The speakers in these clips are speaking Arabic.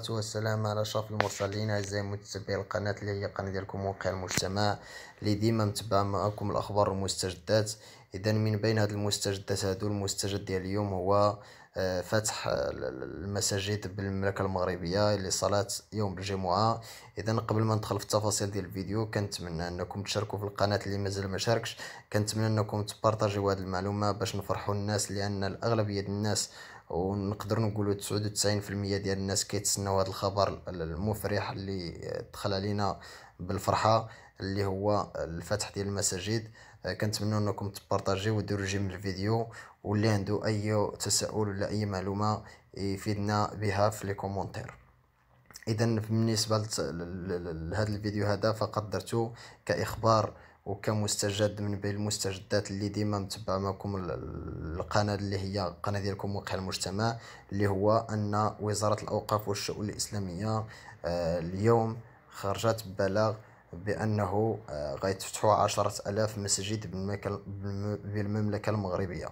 والسلام على أشرف المرسلين. أعزائي متابعي القناة اللي هي قناة ديالكم موقع المجتمع اللي ديما متبع معكم الأخبار والمستجدات. إذا من بين هاد المستجدات هادو المستجد ديال اليوم هو آه، فتح المساجد بالمملكة المغربية لصلاة يوم الجمعة. إذا قبل ما ندخل في التفاصيل ديال الفيديو كنتمنى أنكم تشاركوا في القناة اللي مازال ما شاركش. كنتمنى أنكم تبارطاجيو هاد المعلومة باش نفرحوا الناس لأن الأغلبية الناس ونقدر نقولوا 99% ديال الناس كيتسناو هذا الخبر المفرح اللي دخل علينا بالفرحة اللي هو الفتح ديال المساجد. كنتمنى انكم تبارطاجيو وديروا جيم الفيديو واللي عنده أي تساؤل ولا أي معلومة يفيدنا بها في les commentaires. اذا بالنسبة لهذا الفيديو هذا فقط درته كإخبار وكمستجد من بين المستجدات اللي ديما متبعه معكم القناة اللي هي القناه ديالكم موقع المجتمع اللي هو أن وزارة الأوقاف والشؤون الإسلامية آه، اليوم خرجت ببلاغ بأنه آه، غيتفتحوا عشرة آلاف مسجد بالمملكة المغربية.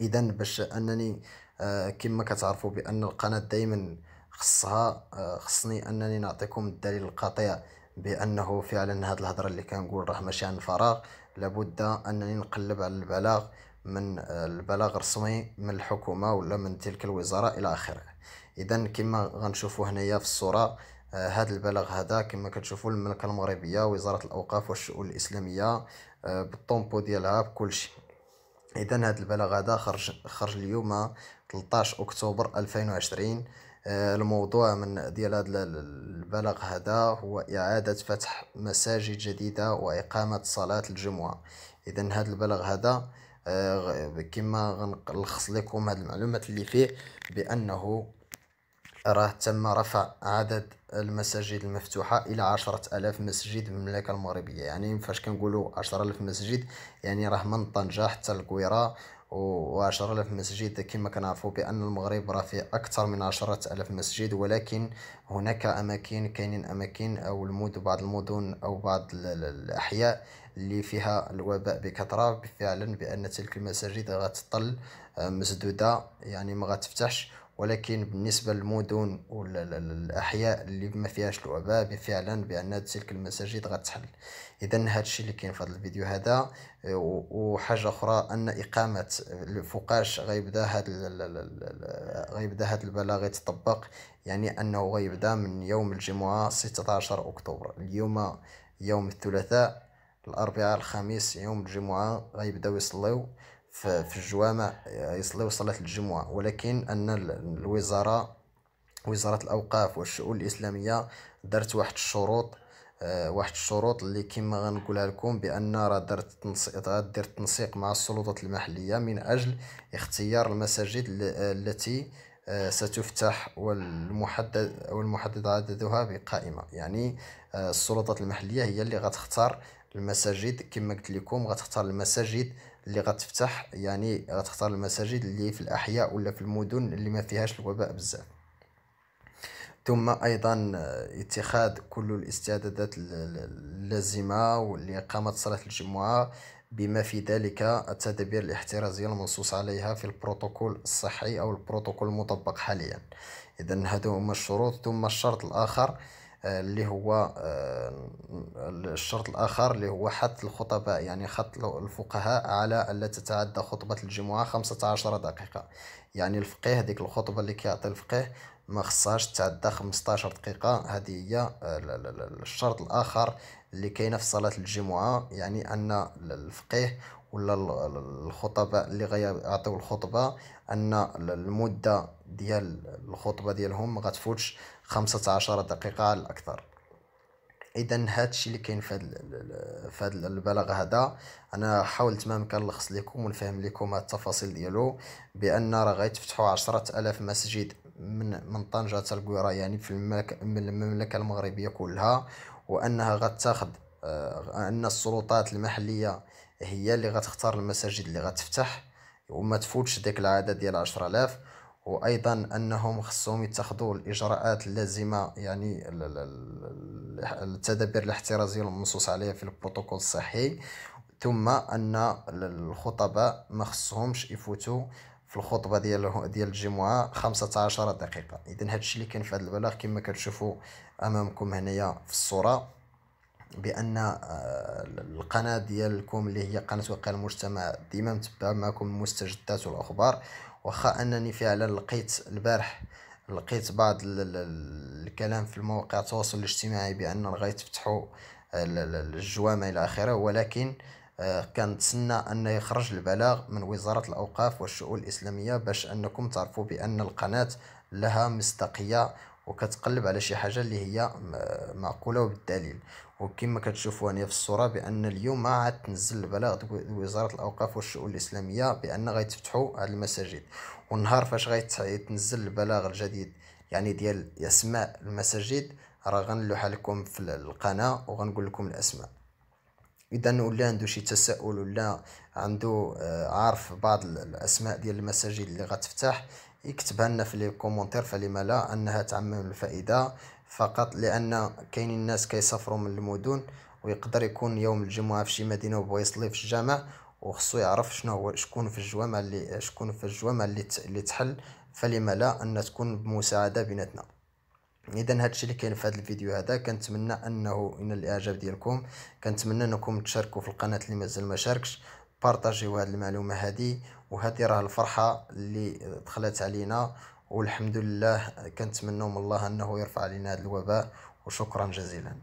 اذا باش أنني آه، كما كتعرفوا بأن القناة دائما خصها خصني أنني نعطيكم الدليل القاطع بأنه فعلا هاد الهضرة اللي كنقول راه ماشي عن فراغ لابد انني نقلب على البلاغ من البلاغ رسمي من الحكومة ولا من تلك الوزارة إلى آخره. اذا كما غنشوفوا هنايا في الصورة هذا آه، البلاغ هذا كما كتشوفوا المملكه المغربية وزارة الأوقاف والشؤون الإسلامية آه، بالطومبو ديالها بكل شيء. اذا هذا البلاغ هذا خرج خرج اليوم 13 أكتوبر 2020 آه، الموضوع من ديال هذا البلاغ هذا هو إعادة فتح مساجد جديدة وإقامة صلاة الجمعة. إذا هذا البلاغ هذا آه، كما غنلخص لكم هذه المعلومات اللي فيه بأنه راه تم رفع عدد المساجد المفتوحة إلى عشرة ألاف مسجد في المملكة المغربية. يعني فاش كنقولوا عشرة ألاف مسجد يعني راه من طنجة حتى القويرة وعشرة آلاف مسجد كما كنعرفوا بأن المغرب راه فيه أكثر من عشرة ألاف مسجد ولكن هناك أماكن كاينين أماكن أو المدن بعض المدن أو بعض الأحياء اللي فيها الوباء بكثرة فعلا بأن تلك المساجد غتطل آه، مسدودة يعني ما غتفتحش. ولكن بالنسبة للمدن والأحياء اللي ما فيهاش الوباء فعلا بأن تلك المساجد غتحل. إذا هذا الشيء اللي كاين في هذا الفيديو هذا وحاجة أخرى أن إقامة فوقاش غيبدأ هذا غيبدأ هذا البلاغ يتطبق يعني أنه غيبدأ من يوم الجمعة 16 أكتوبر. اليوم يوم الثلاثاء الأربعاء الخميس يوم الجمعة غيبداو يصليو في الجوامع يصليو صلاة الجمعة. ولكن أن الوزارة وزارة الأوقاف والشؤون الإسلامية دارت واحد الشروط آه، واحد الشروط اللي كما غنقولها لكم بأن راه دارت تنسيق غدير التنسيق مع السلطات المحلية من أجل اختيار المساجد التي آه، ستفتح والمحدد أو المحدد عددها بقائمة. يعني آه، السلطات المحلية هي اللي غتختار المساجد. كما قلت لكم غتختار المساجد اللي غتفتح يعني غتختار المساجد اللي في الأحياء ولا في المدن اللي ما فيهاش الوباء بزاف. ثم أيضا اتخاذ كل الاستعدادات اللازمة لاقامه صلاة الجمعة بما في ذلك التدابير الاحترازية المنصوص عليها في البروتوكول الصحي أو البروتوكول المطبق حاليا. اذا هذو هما الشروط. ثم الشرط الآخر اللي هو آه، الشرط الآخر اللي هو حث الخطباء يعني حث الفقهاء على ألا تتعدى خطبة الجمعة خمسة عشر دقيقة. يعني الفقيه هذيك الخطبة اللي كيعطي الفقيه ما خصهاش تعدى 15 دقيقة. هذه هي آه، الشرط الآخر اللي كاينة في صلاة الجمعة. يعني أن الفقيه ولا الخطباء اللي غيعطيو الخطبة أن المدة ديال الخطبة ديالهم ما غتفوتش خمسة عشر دقيقة على الأكثر اذا هادشي اللي كاين في هذا البلاغ هذا أنا حاولت ما امكن نلخص لكم ونفهم لكم التفاصيل ديالو بأن راه غيتفتحوا عشرة آلاف مسجد من من طنجة حتى يعني في المملكة المغربية كلها وأنها غتاخذ آه، أن السلطات المحلية هي اللي غتختار المساجد اللي غتفتح وما تفوتش ديك العدد ديال عشرة آلاف. وأيضا أنهم خصهم يتخذوا الإجراءات اللازمة يعني التدابير الاحترازية المنصوص عليها في البروتوكول الصحي. ثم أن الخطباء ما خصهمش يفوتوا في الخطبة ديال ديال الجمعة 15 دقيقة. اذا هادشي اللي كاين في هذا البلاغ كما كتشوفوا أمامكم هنايا في الصورة. بأن آه، القناة ديالكم اللي هي قناة وقع المجتمع ديما متبعة معكم المستجدات والاخبار واخا أنني فعلا لقيت البارح لقيت بعض الكلام في المواقع التواصل الاجتماعي بأن غيتفتحوا الجوامع إلى آخره ولكن آه، كنتسنى أن يخرج البلاغ من وزارة الأوقاف والشؤون الإسلامية باش أنكم تعرفوا بأن القناة لها مصداقية وكتقلب على شي حاجة اللي هي معقولة وبالدليل. وكما كتشوفوا هنا في الصورة بأن اليوم عاد تنزل البلاغ وزارة الأوقاف والشؤون الإسلامية بأن غيتفتحوا هاد المساجد. والنهار فاش غيتنزل البلاغ الجديد يعني ديال اسماء المساجد راه غنلوحها لكم في القناة وغنقول لكم الأسماء. إذا ولا عنده شي تساؤل ولا عنده آه، عارف بعض الأسماء ديال المساجد اللي غتفتح يكتبها لنا في لي كومونتير فلما لا أنها تعمم الفائدة فقط لأن كاينين الناس كيسافروا من المدن ويقدر يكون يوم الجمعة في شي مدينة وبغى يصلي في الجامع وخصو يعرف شنو هو شكون في الجوامع اللي شكون في الجوامع اللي اللي تحل فلما لا أن تكون بمساعدة بيناتنا. إذا هادشي اللي كاين في هذا الفيديو هذا كنتمنى أنه إن الإعجاب ديالكم كنتمنى أنكم تشاركوا في القناة اللي مازال ما شاركش. بارطاجيو هذه المعلومة هذه وهذه راه الفرحة اللي دخلت علينا. والحمد لله كنتمنى من الله أنه يرفع علينا هذا الوباء وشكرا جزيلا.